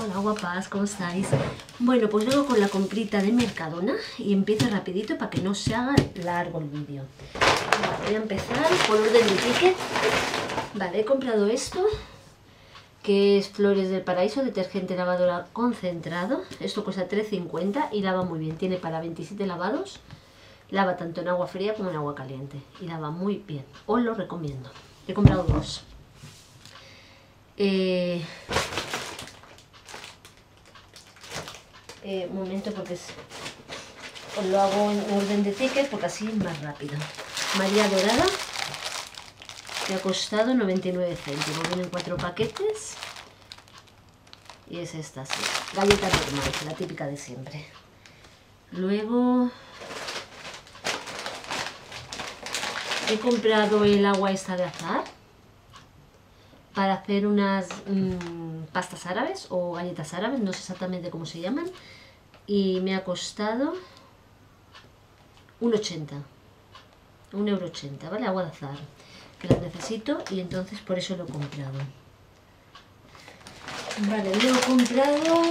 chicas, ¿cómo estáis? Bueno, pues luego con la comprita de Mercadona y empiezo rapidito para que no se haga largo el vídeo. voy a empezar por orden de ticket. Vale, he comprado esto, que es Flores del Paraíso, detergente lavadora concentrado. Esto cuesta 3,50 y lava muy bien. Tiene para 27 lavados. Lava tanto en agua fría como en agua caliente. Y lava muy bien. Os lo recomiendo. He comprado dos. Eh, eh, un momento porque os lo hago en orden de ticket porque así es más rápido. María Dorada que ha costado 99 céntimos. Vienen cuatro paquetes. Y es esta, sí. Galleta normal, la típica de siempre. Luego he comprado el agua esta de azar para hacer unas mm, pastas árabes o galletas árabes, no sé exactamente cómo se llaman. Y me ha costado un 80, un euro 80, ¿vale? Agua de azar que las necesito y entonces por eso lo he comprado. Vale, lo he comprado...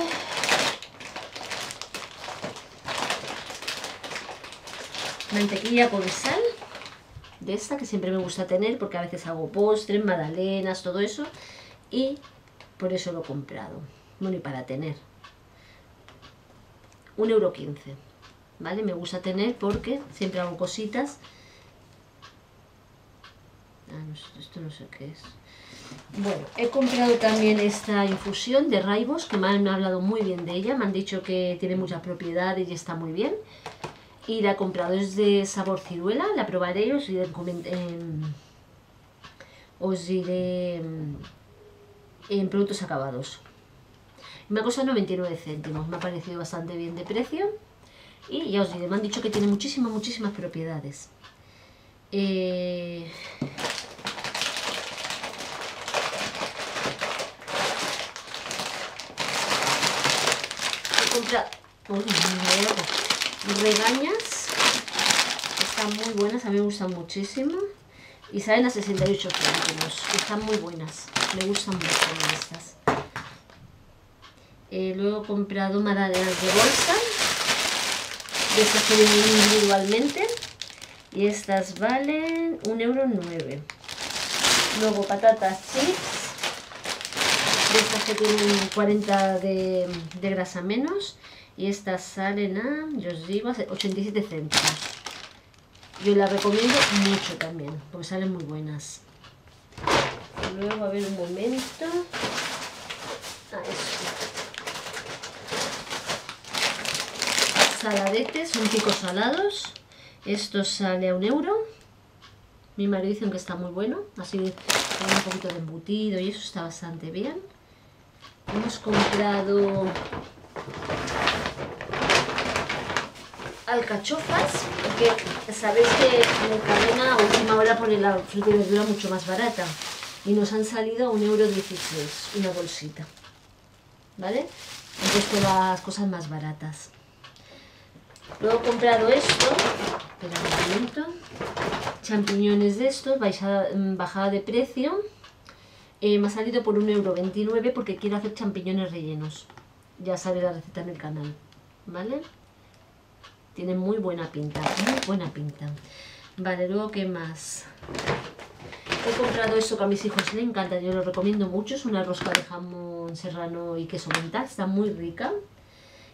Mantequilla con sal, esta que siempre me gusta tener porque a veces hago postres, magdalenas, todo eso. Y por eso lo he comprado. Bueno, y para tener. Un euro quince. ¿Vale? Me gusta tener porque siempre hago cositas Ah, esto no sé qué es. Bueno, he comprado también esta infusión de Raibos, que me han hablado muy bien de ella. Me han dicho que tiene muchas propiedades y está muy bien. Y la he comprado, es de sabor ciruela, la probaré, os diré, en, os diré en productos acabados. Me ha costado 99 céntimos, me ha parecido bastante bien de precio. Y ya os diré, me han dicho que tiene muchísimas, muchísimas propiedades. Eh, regañas. Están muy buenas, a mí me gustan muchísimo. Y salen a 68 céntimos. Están muy buenas. Me gustan mucho estas. Eh, luego he comprado magdalenas de bolsa. De estas que vienen individualmente. Y estas valen 1,9€. Luego patatas chips de estas que tienen 40 de, grasa menos y estas salen a, yo os digo, 87 céntimos. Yo las recomiendo mucho también, porque salen muy buenas. Luego, a ver un momento. Ah, Saladetes, son picos salados. Esto sale a un euro. Mi marido dice que está muy bueno, así con un poquito de embutido y eso está bastante bien. Hemos comprado alcachofas, porque sabéis que en cadena a última hora pone la fruta y verdura mucho más barata. Y nos han salido a 1,16€ una bolsita. ¿Vale? Han puesto las cosas más baratas. Luego he comprado esto, espera un momento, champiñones de estos, bajada de precio. Eh, me ha salido por 1,29€ porque quiero hacer champiñones rellenos. Ya sale la receta en el canal, ¿vale? Tiene muy buena pinta, muy buena pinta. Vale, luego, ¿qué más? He comprado eso que a mis hijos les encanta, yo lo recomiendo mucho. Es una rosca de jamón serrano y queso mental, está muy rica.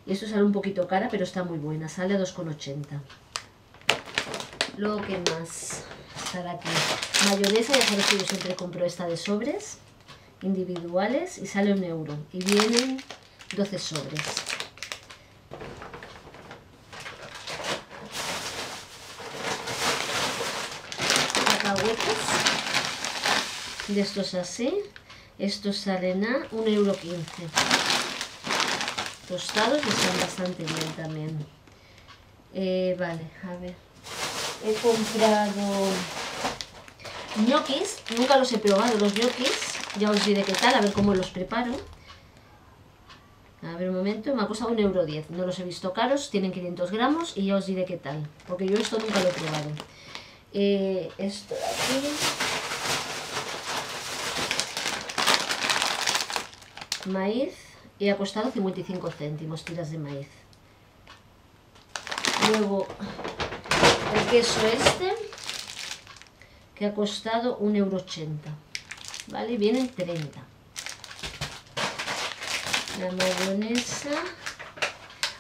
Y esto sale un poquito cara, pero está muy buena, sale a 2,80. Luego, ¿qué más? aquí. Mayonesa, ya sabéis que yo siempre compro esta de sobres individuales y sale un euro. Y vienen 12 sobres. De estos así. Estos salen a 1,15 euro. Tostados y están bastante bien también. Eh, vale, a ver. He comprado ñoquis, nunca los he probado los ñoquis, ya os diré qué tal, a ver cómo los preparo. A ver un momento, me ha costado un euro no los he visto caros, tienen 500 gramos y ya os diré qué tal, porque yo esto nunca lo he probado. Eh, esto de aquí... Maíz, y ha costado 55 céntimos tiras de maíz. Luego el queso este, que ha costado 1,80 euro. ¿Vale? Vienen 30. La mayonesa.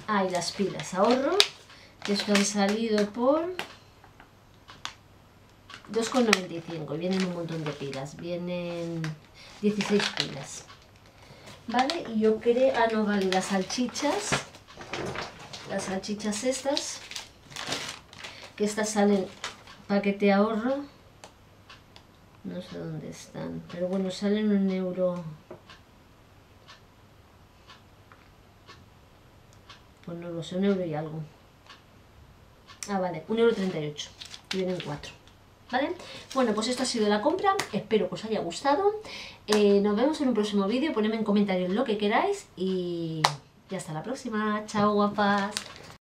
Ah, y las pilas. Ahorro. Que esto han salido por 2,95. Vienen un montón de pilas. Vienen 16 pilas. ¿Vale? Y yo creo... Ah, no, vale, las salchichas. Las salchichas estas. Que estas salen paquete ahorro. No sé dónde están. Pero bueno, salen un euro... Pues no lo sé, un euro y algo. Ah, vale, un euro 38. Y vienen cuatro. Bueno, pues esto ha sido la compra. Espero que os haya gustado. Eh, nos vemos en un próximo vídeo. Ponedme en comentarios lo que queráis. Y hasta la próxima. Chao, guapas.